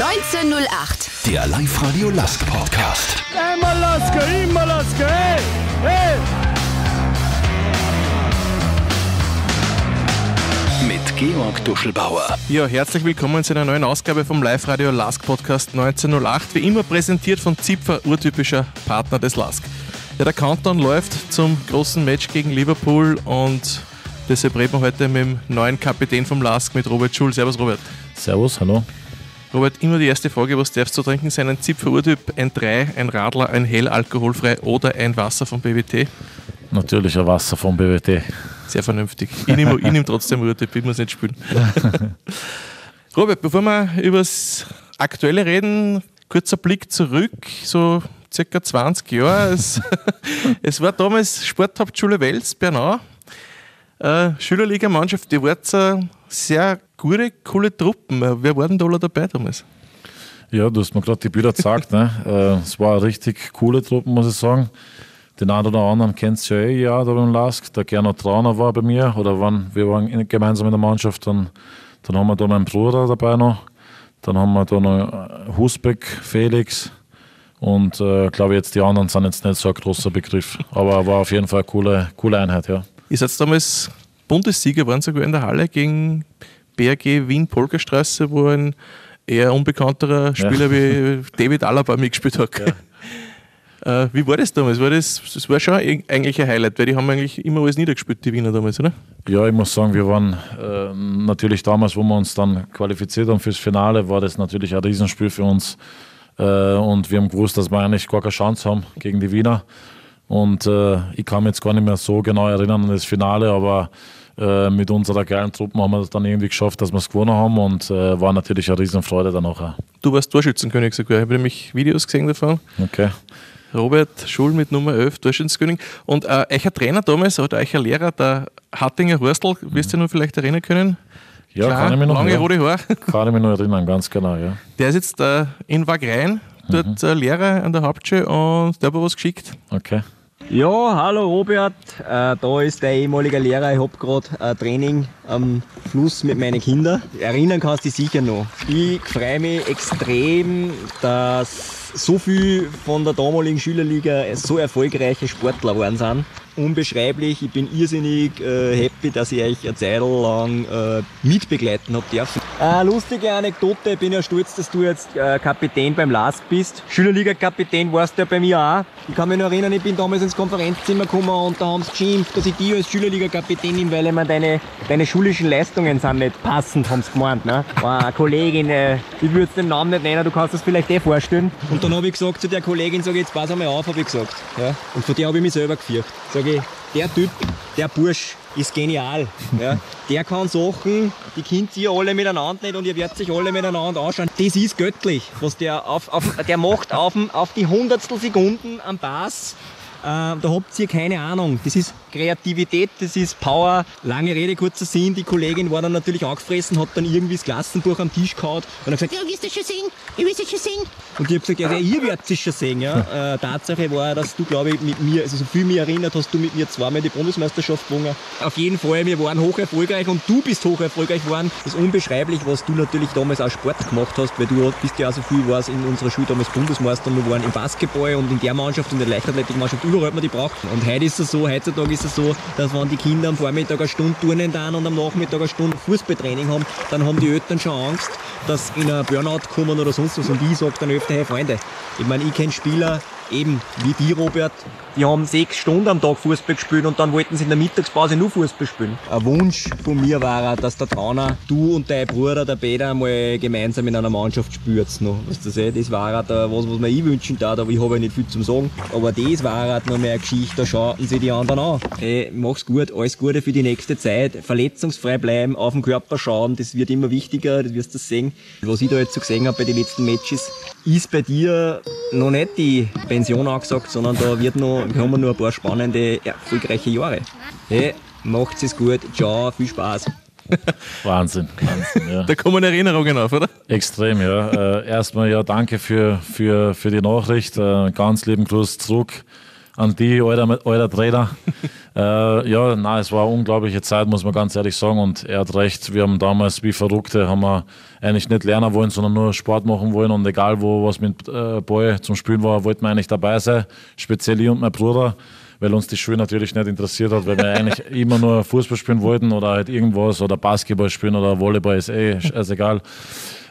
1908. Der Live-Radio Lask Podcast. Einmal Lasker, immer Lasker, hey, hey! Mit Georg Duschelbauer. Ja, herzlich willkommen zu einer neuen Ausgabe vom Live-Radio Lask Podcast 1908. Wie immer präsentiert von Zipfer, urtypischer Partner des Lask. Ja, der Countdown läuft zum großen Match gegen Liverpool und deshalb reden wir heute mit dem neuen Kapitän vom Lask, mit Robert Schul. Servus, Robert. Servus, hallo. Robert, immer die erste Frage, was darfst du trinken sein? Ein Zipfer Urtyp, ein 3, ein Radler, ein hell alkoholfrei oder ein Wasser von BWT? Natürlich ein Wasser vom BWT. Sehr vernünftig. Ich nehme, ich nehme trotzdem Urtyp, ich muss nicht spielen. Robert, bevor wir über das Aktuelle reden, kurzer Blick zurück, so circa 20 Jahre. Es, es war damals Sporthauptschule Wels, Bernau. Äh, Schülerliga-Mannschaft, die war sehr gute, coole Truppen. Wer war denn da alle dabei damals? Ja, du hast mir gerade die Bilder gezeigt. Ne? Äh, es war eine richtig coole Truppe, muss ich sagen. Den einen oder anderen kennt ja eh ja da beim Lask. Der Gernot Trauner war bei mir oder waren, wir waren in- gemeinsam in der Mannschaft. Dann, dann haben wir da meinen Bruder dabei noch. Dann haben wir da noch äh, Husbeck, Felix. Und äh, glaube jetzt die anderen sind jetzt nicht so ein großer Begriff. Aber war auf jeden Fall eine coole, coole Einheit, ja. Ihr seid damals Bundessieger, waren sogar in der Halle gegen BRG Wien Polkerstraße, wo ein eher unbekannterer Spieler wie David Alaba mitgespielt hat. Äh, wie war das damals? War das, das war schon eig- eigentlich ein Highlight, weil die haben eigentlich immer alles niedergespielt, die Wiener damals, oder? Ja, ich muss sagen, wir waren äh, natürlich damals, wo wir uns dann qualifiziert haben fürs Finale, war das natürlich ein Riesenspiel für uns. Äh, und wir haben gewusst, dass wir eigentlich gar keine Chance haben gegen die Wiener. Und äh, ich kann mich jetzt gar nicht mehr so genau erinnern an das Finale, aber äh, mit unserer geilen Truppe haben wir es dann irgendwie geschafft, dass wir es gewonnen haben und äh, war natürlich eine Riesenfreude danach. auch. Du warst Torschützenkönig sogar. Ich habe nämlich Videos gesehen davon. Okay. Robert Schul mit Nummer 11, Torschützenkönig. Und äh, euer Trainer damals, oder euer Lehrer, der Hattinger Horstl, wirst du dich noch vielleicht erinnern können? Ja, Klar, kann ich mich noch lange rote Haare. kann ich mich noch erinnern, ganz genau, ja. Der ist jetzt äh, in Wagrein, dort äh, Lehrer an der Hauptschule und der hat mir was geschickt. Okay. Ja, hallo Robert, äh, da ist der ehemalige Lehrer. Ich hab gerade ein Training am Fluss mit meinen Kindern. Erinnern kannst du dich sicher noch. Ich freue mich extrem, dass so viel von der damaligen Schülerliga so erfolgreiche Sportler geworden sind. Unbeschreiblich, ich bin irrsinnig äh, happy, dass ich euch eine Zeit lang äh, mitbegleiten hab dürfen. Äh, lustige Anekdote, ich bin ja stolz, dass du jetzt äh, Kapitän beim LASK bist. Schülerliga-Kapitän warst du ja bei mir auch. Ich kann mich noch erinnern, ich bin damals ins Konferenzzimmer gekommen und da haben sie geschimpft, dass ich dich als Schülerliga-Kapitän nehme, weil ich mir deine, deine schulischen Leistungen sind nicht passend, haben sie gemeint. Ne? War Kollegin, äh, ich würde den Namen nicht nennen, du kannst das vielleicht eh vorstellen. Und dann habe ich gesagt zu der Kollegin, ich, jetzt pass einmal auf, habe ich gesagt. Ja? Und vor der habe ich mich selber gefürchtet. Sage ich, der Typ, der Bursch ist genial. Ja? Der kann Sachen, die kennt ihr alle miteinander nicht und ihr werdet sich alle miteinander anschauen. Das ist göttlich, was der auf, auf der macht auf, auf die hundertstel Sekunden am Pass. Äh, da habt ihr keine Ahnung. Das ist Kreativität, das ist Power. Lange Rede, kurzer Sinn. Die Kollegin war dann natürlich angefressen, hat dann irgendwie das Klassenbuch am Tisch gehauen und hat gesagt, Ja, wirst du schon singen? Ich will es schon singen. und ich habe gesagt, ja, ihr werdet es schon sehen. Ja. Äh, Tatsache war, dass du, glaube ich, mit mir, also so viel mich erinnert, hast du mit mir zweimal die Bundesmeisterschaft gewonnen. Auf jeden Fall, wir waren hoch erfolgreich und du bist hoch erfolgreich geworden. Das ist unbeschreiblich, was du natürlich damals auch Sport gemacht hast, weil du bist ja auch so viel, warst in unserer Schule damals Bundesmeister und wir waren im Basketball und in der Mannschaft in der Leichtathletikmannschaft, überall hat man die braucht. Und heute ist es so, heutzutage ist es so, dass wenn die Kinder am Vormittag eine Stunde turnen dann und am Nachmittag eine Stunde Fußballtraining haben, dann haben die Eltern schon Angst, dass in einen Burnout kommen oder sonst was. Und ich sage dann öfter, hey Freunde, ich meine, ich kenne Spieler, eben wie die Robert, die haben sechs Stunden am Tag Fußball gespielt und dann wollten sie in der Mittagspause nur Fußball spielen. Ein Wunsch von mir war, dass der Trauner, du und dein Bruder, der Peter, einmal gemeinsam in einer Mannschaft spielt noch. Das, war halt da was, was man ich wünschen darf, aber ich habe ja nicht viel zum Sagen. Aber das war halt noch mehr eine Geschichte, da schauen sie die anderen an. Hey, mach's gut, alles Gute für die nächste Zeit, verletzungsfrei bleiben, auf den Körper schauen, das wird immer wichtiger, das wirst du sehen. Was ich da jetzt so gesehen habe bei den letzten Matches, ist bei dir noch nicht die Pension angesagt, sondern da wird noch, wir haben noch ein paar spannende, erfolgreiche Jahre. Hey, macht's es gut, ciao, viel Spaß. Wahnsinn, Wahnsinn, ja. Da kommen Erinnerungen auf, oder? Extrem, ja. Äh, erstmal ja, danke für, für, für die Nachricht. Äh, ganz lieben Gruß zurück. An die, alter, alter Trainer. äh, ja, nein, es war eine unglaubliche Zeit, muss man ganz ehrlich sagen. Und er hat recht, wir haben damals wie Verrückte, haben wir eigentlich nicht lernen wollen, sondern nur Sport machen wollen. Und egal, wo was mit äh, Ball zum Spielen war, wollten wir eigentlich dabei sein. Speziell ich und mein Bruder weil uns die Schule natürlich nicht interessiert hat, weil wir eigentlich immer nur Fußball spielen wollten oder halt irgendwas oder Basketball spielen oder Volleyball ist eh ist egal.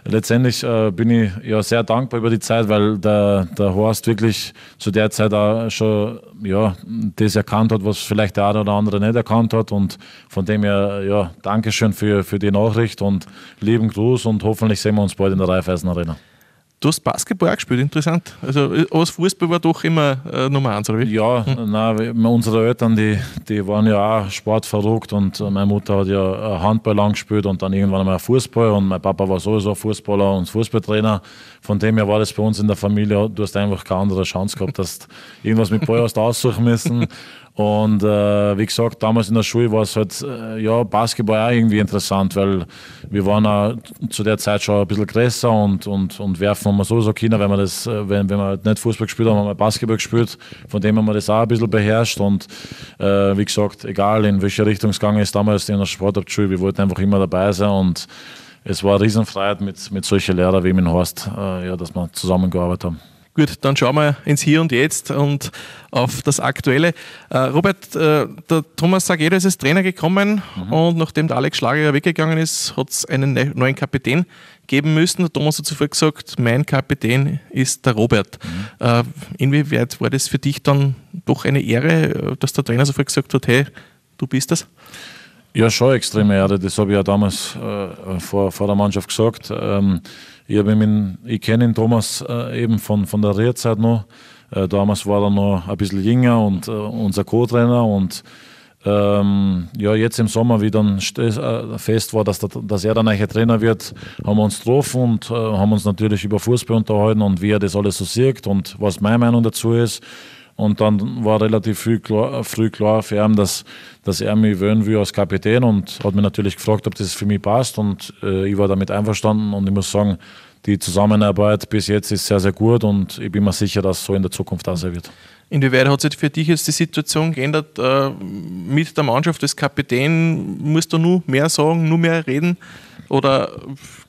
Letztendlich äh, bin ich ja sehr dankbar über die Zeit, weil der, der Horst wirklich zu der Zeit auch schon ja, das erkannt hat, was vielleicht der eine oder andere nicht erkannt hat. Und von dem her, ja, Dankeschön für, für die Nachricht und lieben Gruß und hoffentlich sehen wir uns bald in der Raiffeisen Arena. Du hast Basketball auch gespielt, interessant. Also aus Fußball war doch immer äh, Nummer eins, oder wie? Ja, hm. nein, unsere Eltern, die, die waren ja auch sportverrückt und meine Mutter hat ja Handball lang gespielt und dann irgendwann einmal Fußball und mein Papa war sowieso Fußballer und Fußballtrainer. Von dem her war das bei uns in der Familie, du hast einfach keine andere Chance gehabt, dass du irgendwas mit Ball hast aussuchen müssen. Und äh, wie gesagt, damals in der Schule war es halt, äh, ja, Basketball auch irgendwie interessant, weil wir waren auch zu der Zeit schon ein bisschen größer und, und, und werfen haben wir sowieso Kinder, wenn wir das, äh, wenn, wenn wir nicht Fußball gespielt haben, haben wir Basketball gespielt. Von dem haben wir das auch ein bisschen beherrscht. Und äh, wie gesagt, egal in welche Richtung es gegangen ist, damals in der Sportabschule, wir wollten einfach immer dabei sein und es war eine Riesenfreiheit mit, mit solchen Lehrern wie mit Horst, äh, ja, dass wir zusammengearbeitet haben. Gut, dann schauen wir ins Hier und Jetzt und auf das Aktuelle. Äh, Robert, äh, der Thomas Sagero ist als Trainer gekommen mhm. und nachdem der Alex Schlager ja weggegangen ist, hat es einen ne-, neuen Kapitän geben müssen. Der Thomas hat zuvor gesagt, mein Kapitän ist der Robert. Mhm. Äh, inwieweit war das für dich dann doch eine Ehre, dass der Trainer sofort gesagt hat, hey, du bist das? Ja, schon extreme Ehre. Das habe ich ja damals äh, vor, vor der Mannschaft gesagt. Ähm, ich, ich kenne ihn Thomas äh, eben von, von der Rehrzeit noch. Äh, damals war er noch ein bisschen jünger und äh, unser Co-Trainer und ähm, ja, jetzt im Sommer, wie dann äh, fest war, dass, der, dass er der neue Trainer wird, haben wir uns getroffen und äh, haben uns natürlich über Fußball unterhalten und wie er das alles so sieht und was meine Meinung dazu ist. Und dann war relativ früh klar, früh klar für ihn, dass, dass er mich wählen will als Kapitän und hat mich natürlich gefragt, ob das für mich passt. Und äh, ich war damit einverstanden und ich muss sagen, die Zusammenarbeit bis jetzt ist sehr, sehr gut und ich bin mir sicher, dass so in der Zukunft auch sein wird. Inwieweit hat sich für dich jetzt die Situation geändert äh, mit der Mannschaft als Kapitän? Musst du nur mehr sagen, nur mehr reden? Oder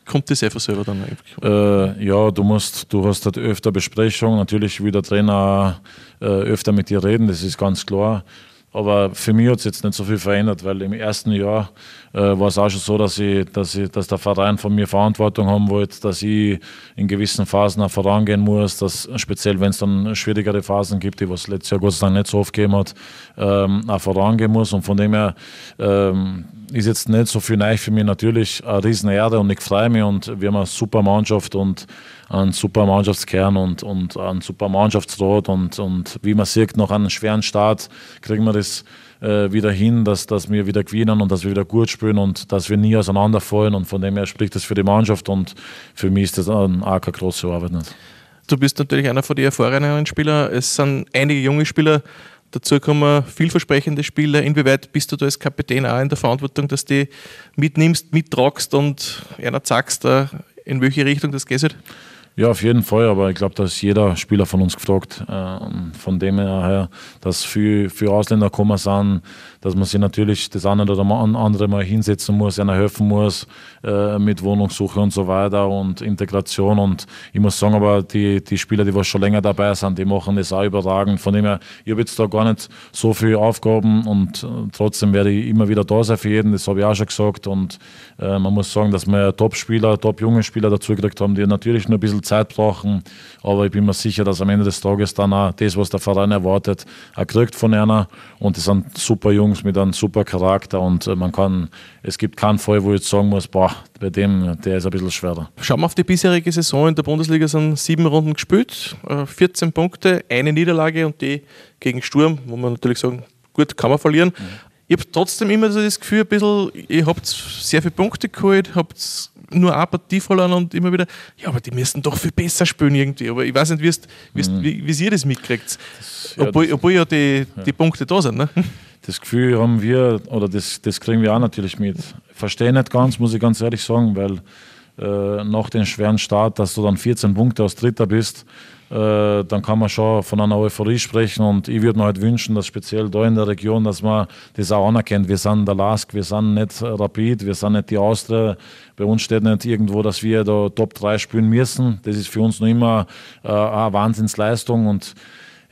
kommt das einfach selber dann Äh, ja, du musst, du hast halt öfter Besprechungen, natürlich will der Trainer äh, öfter mit dir reden, das ist ganz klar. Aber für mich hat es jetzt nicht so viel verändert, weil im ersten Jahr äh, war es auch schon so, dass, ich, dass, ich, dass der Verein von mir Verantwortung haben wollte, dass ich in gewissen Phasen auch vorangehen muss, dass speziell wenn es dann schwierigere Phasen gibt, die was letztes Jahr Gott sei Dank nicht so oft gegeben hat, ähm, auch vorangehen muss. Und von dem her ähm, ist jetzt nicht so viel neu für mich natürlich eine riesen Erde und ich freue mich und wir haben eine super Mannschaft und einen super Mannschaftskern und, und einen super Mannschaftsrat und, und wie man sieht, nach einem schweren Start kriegen wir das äh, wieder hin, dass, dass wir wieder gewinnen und dass wir wieder gut spielen und dass wir nie auseinanderfallen und von dem her spricht das für die Mannschaft und für mich ist das auch keine große Arbeit nicht. Du bist natürlich einer von den erfahreneren Spielern. Es sind einige junge Spieler Dazu kommen vielversprechende Spieler. Inwieweit bist du da als Kapitän auch in der Verantwortung, dass du die mitnimmst, mittragst und einer sagst, äh, in welche Richtung das geht? Ja, auf jeden Fall, aber ich glaube, da ist jeder Spieler von uns gefragt. Ähm, von dem her, dass für, für Ausländer kommen sind, dass man sich natürlich das eine oder andere mal hinsetzen muss, einer helfen muss äh, mit Wohnungssuche und so weiter und Integration. Und ich muss sagen, aber die, die Spieler, die schon länger dabei sind, die machen das auch überragend. Von dem her, ich habe jetzt da gar nicht so viele Aufgaben und äh, trotzdem werde ich immer wieder da sein für jeden, das habe ich auch schon gesagt. Und äh, man muss sagen, dass wir Top-Spieler, top-junge Spieler dazu gekriegt haben, die natürlich nur ein bisschen Zeit brauchen. Aber ich bin mir sicher, dass am Ende des Tages dann auch das, was der Verein erwartet, auch kriegt von einer. Und das sind super Jungs mit einem super Charakter. Und äh, man kann, es gibt keinen Fall, wo ich jetzt sagen muss, boah, bei dem, der ist ein bisschen schwerer. Schauen wir auf die bisherige Saison in der Bundesliga, sind sieben Runden gespielt, 14 äh, Punkte, eine Niederlage und die gegen Sturm, wo man natürlich sagen, gut, kann man verlieren. Mhm. Ich habe trotzdem immer so das Gefühl, ein bisschen, ihr habt sehr viele Punkte geholt, habt nur eine Partie verloren und immer wieder, ja, aber die müssen doch viel besser spielen irgendwie. Aber ich weiß nicht, mhm. wie, wie ihr das mitkriegt. Ja, obwohl, obwohl ja die, ja. die Punkte da sind. Ne? Das Gefühl haben wir, oder das, das kriegen wir auch natürlich mit. Verstehe nicht ganz, muss ich ganz ehrlich sagen, weil äh, nach dem schweren Start, dass du dann 14 Punkte aus Dritter bist, äh, dann kann man schon von einer Euphorie sprechen und ich würde mir halt wünschen, dass speziell da in der Region, dass man das auch anerkennt. Wir sind der Lask, wir sind nicht Rapid, wir sind nicht die Austria. Bei uns steht nicht irgendwo, dass wir da Top 3 spielen müssen. Das ist für uns noch immer äh, eine Wahnsinnsleistung und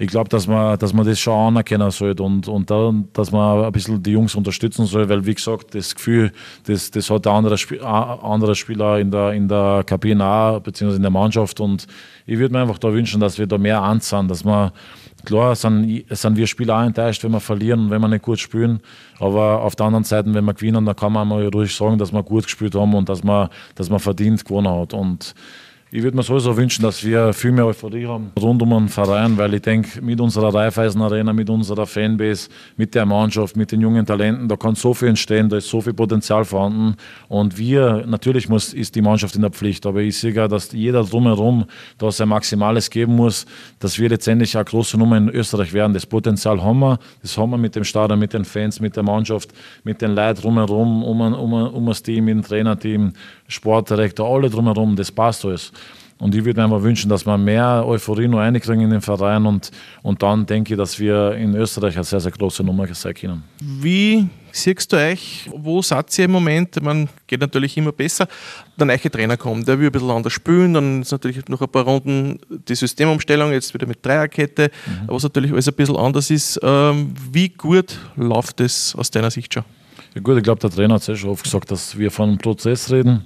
ich glaube, dass man, dass man das schon anerkennen sollte und, und da, dass man ein bisschen die Jungs unterstützen soll, weil wie gesagt, das Gefühl, das, das hat der andere, Spiel, andere Spieler in der, in der Kabine auch, beziehungsweise in der Mannschaft und ich würde mir einfach da wünschen, dass wir da mehr anzahlen, dass man Klar sind, sind wir Spieler auch enttäuscht, wenn wir verlieren und wenn wir nicht gut spielen. Aber auf der anderen Seite, wenn wir gewinnen, dann kann man mal ruhig sagen, dass wir gut gespielt haben und dass man, dass man verdient gewonnen hat. Und ich würde mir sowieso wünschen, dass wir viel mehr Euphorie haben rund um den Verein, weil ich denke, mit unserer Raiffeisen Arena, mit unserer Fanbase, mit der Mannschaft, mit den jungen Talenten, da kann so viel entstehen, da ist so viel Potenzial vorhanden. Und wir, natürlich muss, ist die Mannschaft in der Pflicht, aber ich sehe gar, dass jeder drumherum da sein Maximales geben muss, dass wir letztendlich eine große Nummer in Österreich werden. Das Potenzial haben wir, das haben wir mit dem Stadion, mit den Fans, mit der Mannschaft, mit den Leuten drumherum, um, um, um das Team, dem Trainerteam, Sportdirektor, alle drumherum, das passt alles. Und ich würde mir einfach wünschen, dass wir mehr Euphorie noch reinkriegen in den Verein und, und dann denke ich, dass wir in Österreich eine sehr, sehr große Nummer sein können. Wie siehst du euch, wo seid ihr im Moment? Man geht natürlich immer besser. Der neue Trainer kommt, der will ein bisschen anders spielen, dann ist natürlich noch ein paar Runden die Systemumstellung, jetzt wieder mit Dreierkette, mhm. was natürlich alles ein bisschen anders ist. Ähm, wie gut läuft das aus deiner Sicht schon? Ja gut, ich glaube, der Trainer hat es ja schon oft gesagt, dass wir von einem Prozess reden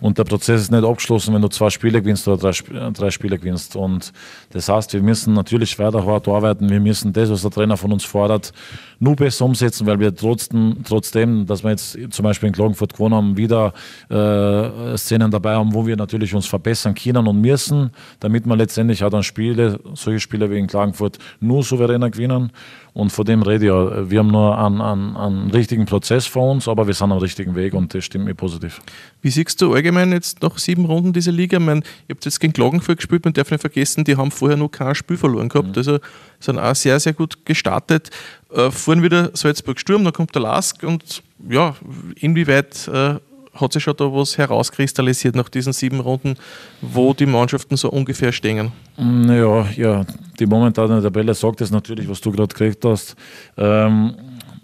und der Prozess ist nicht abgeschlossen, wenn du zwei Spiele gewinnst oder drei, drei Spiele gewinnst. Und das heißt, wir müssen natürlich weiter hart arbeiten. Wir müssen das, was der Trainer von uns fordert, nur besser umsetzen, weil wir trotzdem, trotzdem dass wir jetzt zum Beispiel in Klagenfurt gewonnen haben, wieder äh, Szenen dabei haben, wo wir natürlich uns verbessern können und müssen, damit wir letztendlich auch dann Spiele, solche Spiele wie in Klagenfurt, nur souveräner gewinnen. Und von dem rede ich ja. Wir haben nur einen, einen, einen richtigen Prozess vor uns, aber wir sind am richtigen Weg und das stimmt mir positiv. Wie siehst du allgemein jetzt nach sieben Runden diese Liga? Ich meine, ihr habt jetzt gegen Klagenfurt gespielt, man darf nicht vergessen, die haben vorher noch kein Spiel verloren gehabt. Mhm. Also sind auch sehr, sehr gut gestartet. Äh, fahren wieder Salzburg Sturm, dann kommt der Lask und ja, inwieweit äh, hat sich schon da was herauskristallisiert nach diesen sieben Runden, wo die Mannschaften so ungefähr stehen? Naja, ja, die momentane Tabelle sagt es natürlich, was du gerade gekriegt hast. Ähm,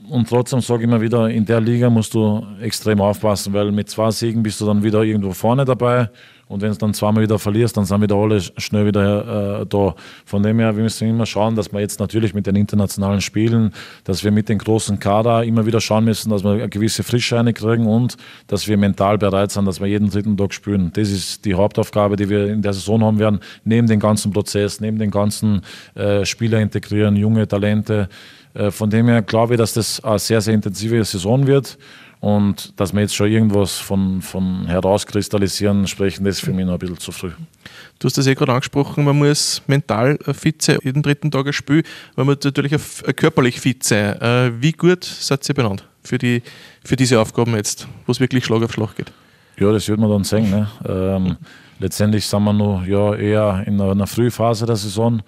und trotzdem sage ich immer wieder, in der Liga musst du extrem aufpassen, weil mit zwei Siegen bist du dann wieder irgendwo vorne dabei. Und wenn du dann zweimal wieder verlierst, dann sind wieder alle schnell wieder äh, da. Von dem her, wir müssen immer schauen, dass wir jetzt natürlich mit den internationalen Spielen, dass wir mit den großen Kader immer wieder schauen müssen, dass wir eine gewisse Frische kriegen und dass wir mental bereit sind, dass wir jeden dritten Tag spielen. Das ist die Hauptaufgabe, die wir in der Saison haben werden, neben dem ganzen Prozess, neben den ganzen äh, Spieler integrieren, junge Talente. Äh, von dem her glaube ich, dass das eine sehr, sehr intensive Saison wird. Und dass wir jetzt schon irgendwas von, von herauskristallisieren, sprechen, das ist für mich noch ein bisschen zu früh. Du hast das eh gerade angesprochen, man muss mental fit sein, jeden dritten Tag ein Spiel, man muss natürlich auch körperlich fit sein. Äh, wie gut seid ihr benannt für, die, für diese Aufgaben jetzt, wo es wirklich Schlag auf Schlag geht? Ja, das wird man dann sehen. Ne? Ähm, letztendlich sind wir noch ja, eher in einer Frühphase der Saison.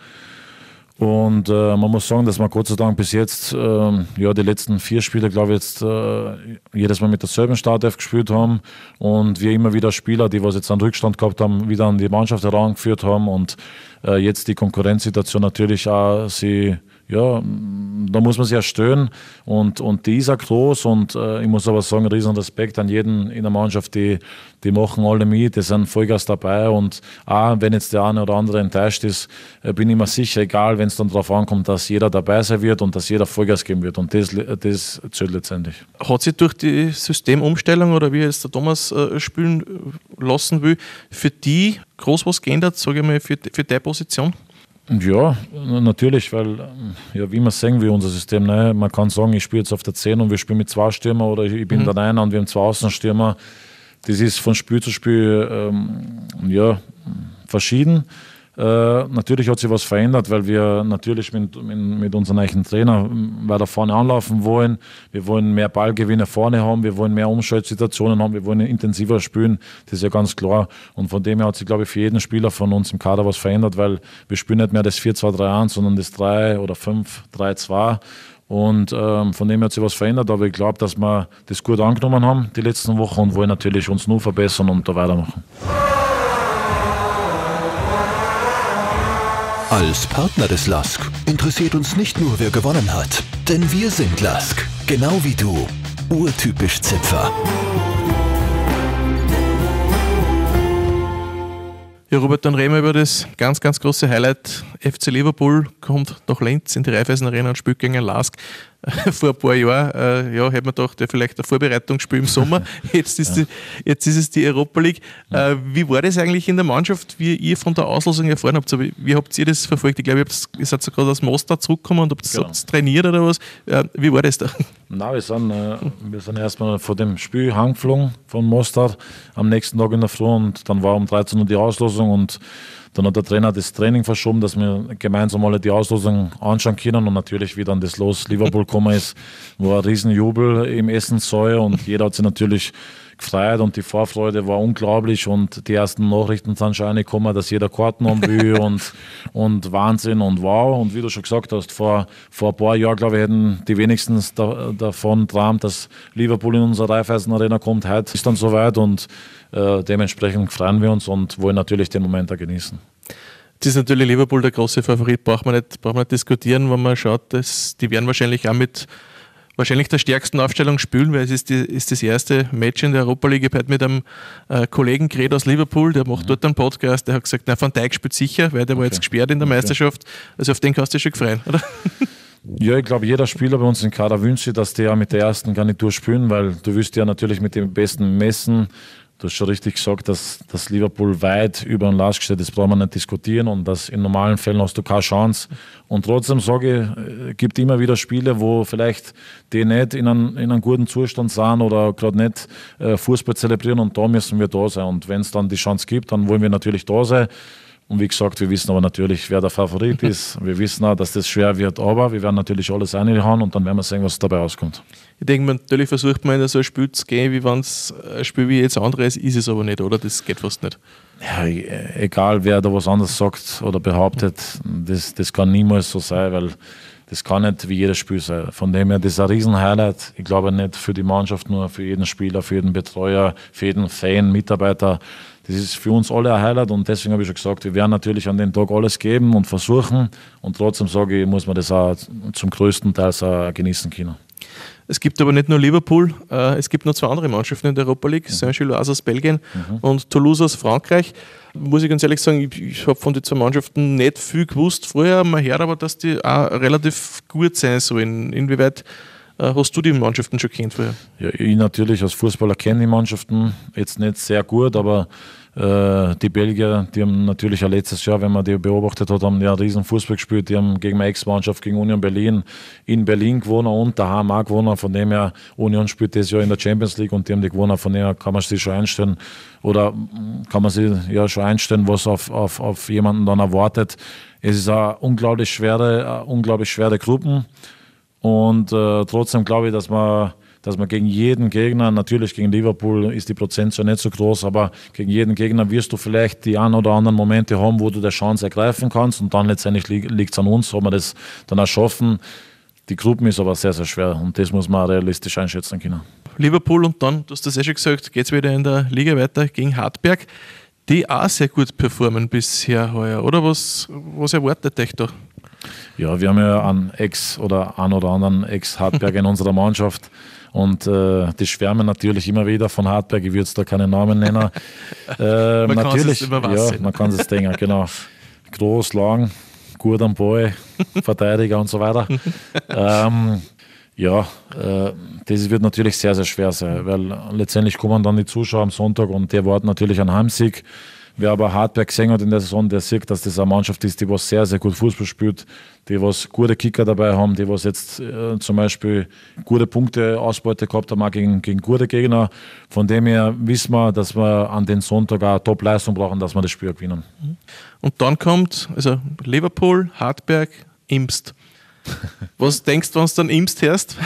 Und äh, man muss sagen, dass wir Gott sei Dank bis jetzt, äh, ja, die letzten vier Spiele, glaube ich, jetzt äh, jedes Mal mit derselben Startelf gespielt haben und wir immer wieder Spieler, die was jetzt einen Rückstand gehabt haben, wieder an die Mannschaft herangeführt haben und äh, jetzt die Konkurrenzsituation natürlich auch sie ja, da muss man sich erstellen und, und die ist auch groß und äh, ich muss aber sagen, riesen Respekt an jeden in der Mannschaft, die, die machen alle mit, die sind Vollgas dabei und auch wenn jetzt der eine oder andere enttäuscht ist, äh, bin ich mir sicher, egal, wenn es dann darauf ankommt, dass jeder dabei sein wird und dass jeder Vollgas geben wird und das, das zählt letztendlich. Hat sich durch die Systemumstellung oder wie jetzt der Thomas äh, spielen lassen will, für die groß was geändert, sage ich mal, für, für die Position? Ja, natürlich, weil, ja, wie man sehen will, unser System, ne? man kann sagen, ich spiele jetzt auf der 10 und wir spielen mit zwei Stürmer oder ich bin mhm. der Einer und wir haben zwei Außenstürmer. Das ist von Spiel zu Spiel ähm, ja, verschieden. Äh, natürlich hat sich was verändert, weil wir natürlich mit, mit, mit unserem neuen Trainer weiter vorne anlaufen wollen. Wir wollen mehr Ballgewinne vorne haben, wir wollen mehr Umschaltsituationen haben, wir wollen intensiver spielen. Das ist ja ganz klar. Und von dem her hat sich, glaube ich, für jeden Spieler von uns im Kader was verändert, weil wir spielen nicht mehr das 4-2-3-1, sondern das 3 oder 5-3-2. Und ähm, von dem her hat sich was verändert, aber ich glaube, dass wir das gut angenommen haben die letzten Wochen und wollen natürlich uns nur verbessern und da weitermachen. Als Partner des LASK interessiert uns nicht nur, wer gewonnen hat. Denn wir sind LASK. Genau wie du. Urtypisch Zipfer. Ja, Robert, dann reden wir über das ganz, ganz große Highlight. FC Liverpool kommt nach Linz in die Raiffeisen Arena und spielt gegen Lask. Vor ein paar Jahren äh, ja, hätte man gedacht, ja, vielleicht ein Vorbereitungsspiel im Sommer. Jetzt ist, die, jetzt ist es die Europa League. Äh, wie war das eigentlich in der Mannschaft, wie ihr von der Auslosung erfahren habt? Wie, wie habt ihr das verfolgt? Ich glaube, ihr, seid sogar aus Mostar zurückgekommen und habt Genau. trainiert oder was. Äh, wie war das da? Na, wir sind, äh, wir sind erstmal vor dem Spiel heimgeflogen von Mostar am nächsten Tag in der Früh und dann war um 13 Uhr die Auslosung und dann hat der Trainer das Training verschoben, dass wir gemeinsam alle die Auslosung anschauen können und natürlich, wie dann das Los Liverpool gekommen ist, war ein Riesenjubel im Essenssaal und jeder hat sich natürlich gefreut und die Vorfreude war unglaublich und die ersten Nachrichten sind schon gekommen, dass jeder Karten haben will und, und Wahnsinn und wow. Und wie du schon gesagt hast, vor, vor ein paar Jahren, glaube ich, hätten die wenigstens da, davon träumt, dass Liverpool in unsere Raiffeisen Arena kommt. Heute ist dann soweit und äh, dementsprechend freuen wir uns und wollen natürlich den Moment auch genießen. Jetzt ist natürlich Liverpool der große Favorit, braucht man nicht, braucht man nicht diskutieren, wenn man schaut, dass die werden wahrscheinlich auch mit wahrscheinlich der stärksten Aufstellung spielen, weil es ist, die, ist das erste Match in der Europa League. Ich habe mit einem äh, Kollegen geredet aus Liverpool, der macht dort einen Podcast, der hat gesagt, na, Van Dijk spielt sicher, weil der war jetzt gesperrt in der Meisterschaft. Also auf den kannst du dich schon freuen, oder? Ja, ich glaube, jeder Spieler bei uns in Kader wünscht sich, dass der mit der ersten Garnitur spielen, weil du wirst ja natürlich mit dem Besten messen. Du hast schon richtig gesagt, dass, dass Liverpool weit über den Last steht, das brauchen wir nicht diskutieren und dass in normalen Fällen hast du keine Chance. Und trotzdem sage ich, es gibt immer wieder Spiele, wo vielleicht die nicht in einem, in einem guten Zustand sind oder gerade nicht äh, Fußball zelebrieren und da müssen wir da sein. Und wenn es dann die Chance gibt, dann wollen wir natürlich da sein. Und wie gesagt, wir wissen aber natürlich, wer der Favorit ist. Wir wissen auch, dass das schwer wird, aber wir werden natürlich alles reinhauen und dann werden wir sehen, was dabei rauskommt. Ich denke, man, natürlich versucht man in so ein Spiel zu gehen, wie wenn es ein Spiel wie jetzt andere ist, ist es aber nicht, oder? Das geht fast nicht. Ja, e- egal wer da was anderes sagt oder behauptet, das, das kann niemals so sein, weil das kann nicht wie jedes Spiel sein. Von dem her, das ist ein Riesenhighlight. Ich glaube nicht für die Mannschaft, nur für jeden Spieler, für jeden Betreuer, für jeden Fan, Mitarbeiter. Das ist für uns alle ein Highlight und deswegen habe ich schon gesagt, wir werden natürlich an den Tag alles geben und versuchen und trotzdem sage ich, muss man das auch zum größten Teil genießen können. Es gibt aber nicht nur Liverpool, äh, es gibt noch zwei andere Mannschaften in der Europa League, Saint-Gilloise aus Belgien und Toulouse aus Frankreich. Muss ich ganz ehrlich sagen, ich, ich habe von den zwei Mannschaften nicht viel gewusst früher. Man hört aber, dass die auch relativ gut sein sollen. Inwieweit äh, hast du die Mannschaften schon kennt vorher? Ja, ich natürlich als Fußballer kenne die Mannschaften jetzt nicht sehr gut, aber die Belgier, die haben natürlich auch letztes Jahr, wenn man die beobachtet hat, haben einen riesen Fußball gespielt. Die haben gegen meine Ex-Mannschaft, gegen Union Berlin, in Berlin gewonnen und daheim auch gewonnen. Von dem her, Union spielt das Jahr in der Champions League und die haben die gewonnen. Von dem her kann man sich schon einstellen oder kann man sich ja schon einstellen, was auf, auf, auf jemanden dann erwartet. Es ist eine unglaublich schwere, eine unglaublich schwere Gruppen. Und äh, trotzdem glaube ich, dass man, dass man gegen jeden Gegner, natürlich gegen Liverpool ist die Prozentzahl nicht so groß, aber gegen jeden Gegner wirst du vielleicht die ein oder anderen Momente haben, wo du die Chance ergreifen kannst und dann letztendlich li liegt es an uns, ob wir das dann auch schaffen. Die Gruppen ist aber sehr, sehr schwer und das muss man realistisch einschätzen können. Liverpool und dann, du hast das eh schon gesagt, geht es wieder in der Liga weiter gegen Hartberg, die auch sehr gut performen bisher heuer, oder? Was, was erwartet euch da? Ja, wir haben ja einen Ex- oder einen oder anderen Ex-Hartberg in unserer Mannschaft. Und äh, die schwärmen natürlich immer wieder von Hartberg. Ich würde jetzt da keine Namen nennen. Äh, Man kann natürlich, es über was ja, man kann es denken, genau. Groß, lang, gut am Ball, Verteidiger und so weiter. ähm, ja, äh, das wird natürlich sehr, sehr schwer sein, weil letztendlich kommen dann die Zuschauer am Sonntag und die erwarten natürlich einen Heimsieg. Wer aber Hartberg gesehen hat in der Saison, der sieht, dass das eine Mannschaft ist, die was sehr, sehr gut Fußball spielt, die was gute Kicker dabei haben, die was jetzt äh, zum Beispiel gute Punkte Ausbeute gehabt haben, auch gegen, gegen gute Gegner. Von dem her wissen wir, dass wir an den Sonntag auch Top-Leistung brauchen, dass wir das Spiel gewinnen. Und dann kommt also Liverpool, Hartberg, Imst. Was denkst du, wenn du dann Imst hörst?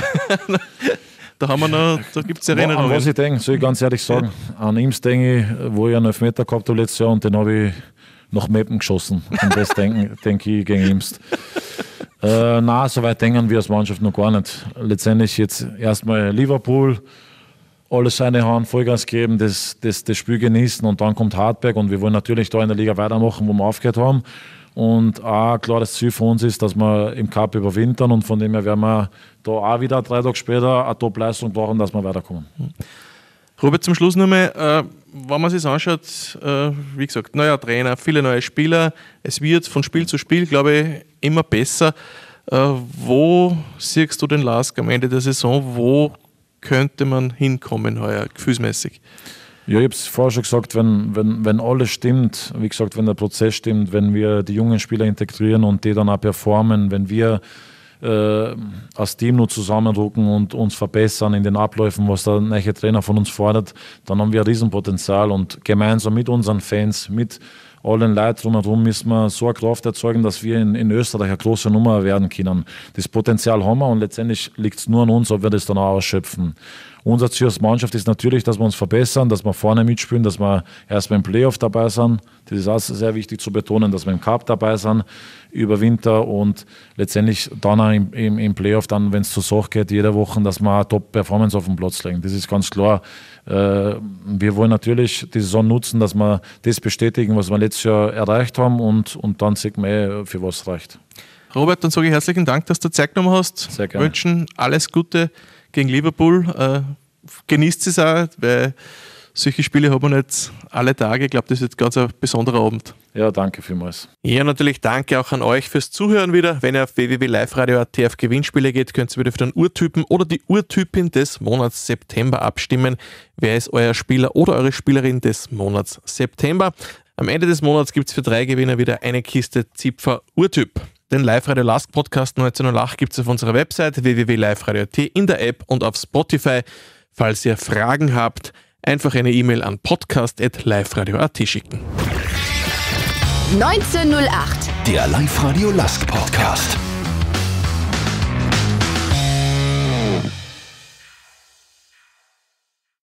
da haben wir noch, da gibt es An Erinnerungen. was ich denke, soll ich ganz ehrlich sagen, an ihm denke ich, wo ich einen Elfmeter gehabt habe letztes Jahr und den habe ich nach Meppen geschossen. Und das denke denk ich gegen Imst. Äh, na, so weit denken wir als Mannschaft noch gar nicht. Letztendlich jetzt erstmal Liverpool, alles seine Hand, Vollgas geben, das, das, das Spiel genießen und dann kommt Hartberg und wir wollen natürlich da in der Liga weitermachen, wo wir aufgehört haben. Und auch klar, das Ziel für uns ist, dass wir im Cup überwintern und von dem her werden wir da auch wieder drei Tage später eine Top-Leistung brauchen, dass wir weiterkommen. Robert, zum Schluss nochmal, äh, wenn man sich anschaut, äh, wie gesagt, neuer Trainer, viele neue Spieler, es wird von Spiel zu Spiel, glaube ich, immer besser. Äh, wo siehst du den Lask am Ende der Saison? Wo könnte man hinkommen heuer, gefühlsmäßig? Ja, ich habe es vorher schon gesagt, wenn, wenn, wenn alles stimmt, wie gesagt, wenn der Prozess stimmt, wenn wir die jungen Spieler integrieren und die dann auch performen, wenn wir äh, als Team nur zusammendrücken und uns verbessern in den Abläufen, was der neue Trainer von uns fordert, dann haben wir ein Riesenpotenzial und gemeinsam mit unseren Fans, mit allen Leuten drumherum müssen wir so eine Kraft erzeugen, dass wir in, in Österreich eine große Nummer werden können. Das Potenzial haben wir und letztendlich liegt es nur an uns, ob wir das dann auch ausschöpfen. Unser Ziel als Mannschaft ist natürlich, dass wir uns verbessern, dass wir vorne mitspielen, dass wir erstmal im Playoff dabei sind. Das ist auch sehr wichtig zu betonen, dass wir im Cup dabei sind über Winter und letztendlich dann auch im, im, im Playoff, dann, wenn es zur Sache geht, jede Woche, dass wir eine Top-Performance auf den Platz legen. Das ist ganz klar. Äh, wir wollen natürlich die Saison nutzen, dass wir das bestätigen, was wir letztes Jahr erreicht haben und, und dann sehen wir, eh, für was es reicht. Robert, dann sage ich herzlichen Dank, dass du Zeit genommen hast. Sehr gerne. Wünschen alles Gute gegen Liverpool. Äh, genießt es auch, weil solche Spiele haben wir nicht alle Tage. Ich glaube, das wird ganz ein besonderer Abend. Ja, danke vielmals. Ja, natürlich danke auch an euch fürs Zuhören wieder. Wenn ihr auf www.liveradio.at auf Gewinnspiele geht, könnt ihr wieder für den Urtypen oder die Urtypin des Monats September abstimmen. Wer ist euer Spieler oder eure Spielerin des Monats September? Am Ende des Monats gibt es für drei Gewinner wieder eine Kiste Zipfer Urtyp. Den Live-Radio Last Podcast 1908 gibt es auf unserer Website www.liveradio.at, in der App und auf Spotify. Falls ihr Fragen habt, einfach eine E-Mail an podcast.liveradio.at schicken. 1908. Der Live-Radio Lask Podcast.